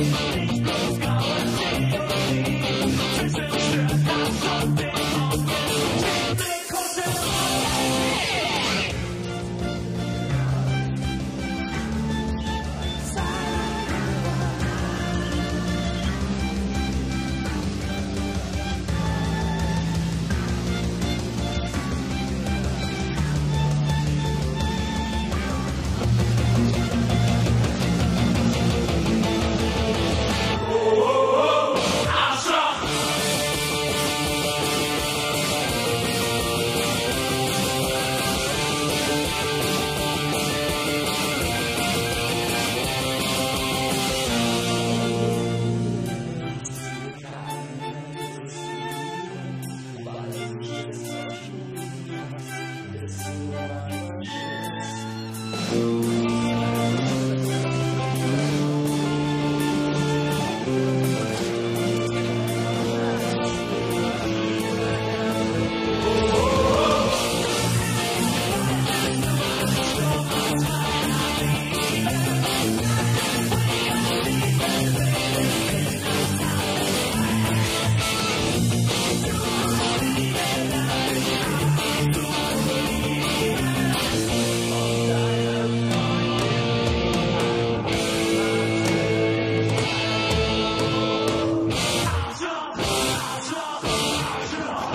Bye. Oh.